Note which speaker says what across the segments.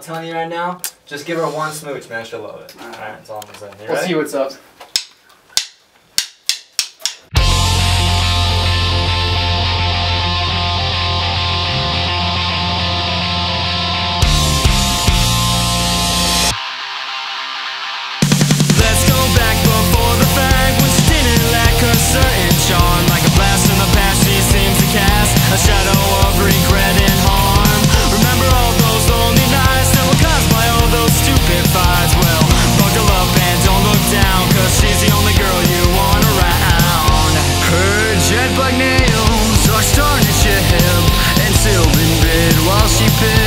Speaker 1: I'm telling you right now, just give her one smooch, man. She'll love it. All right, that's all I'm saying. You
Speaker 2: we'll
Speaker 1: ready?
Speaker 2: see what's up.
Speaker 3: Jet black nails are starting to chip And sealed in bed while she picks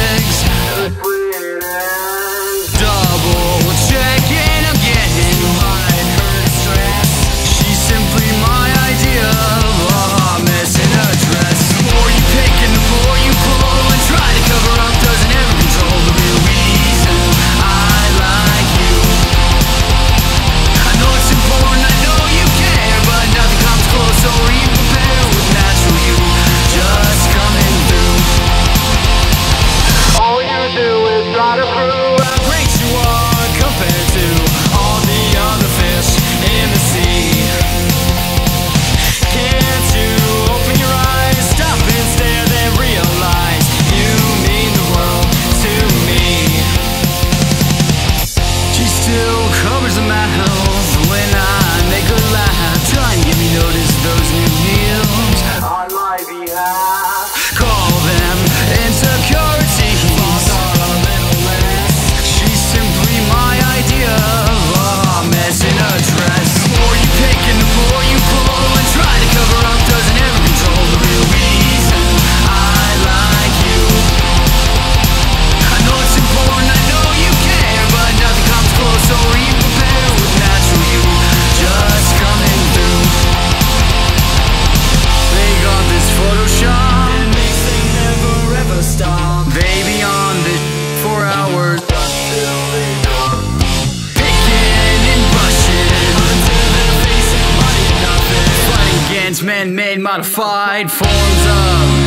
Speaker 3: personified forms of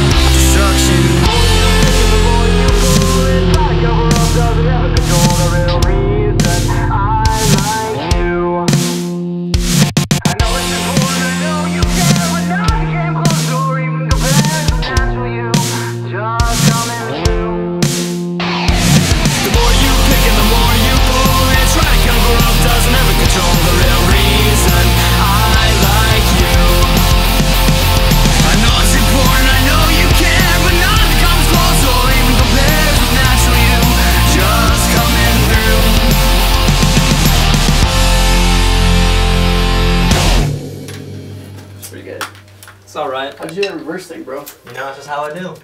Speaker 1: all right.
Speaker 2: How'd you do the reverse thing, bro?
Speaker 1: You know, that's just how I do.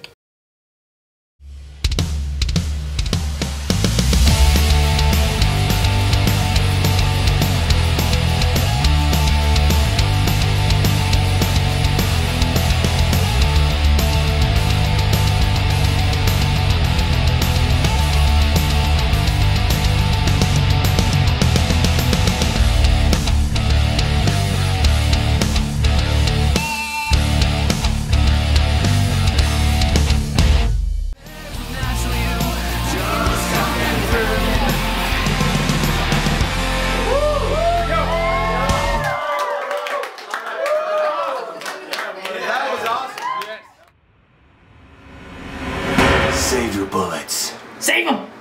Speaker 1: your bullets. Save them!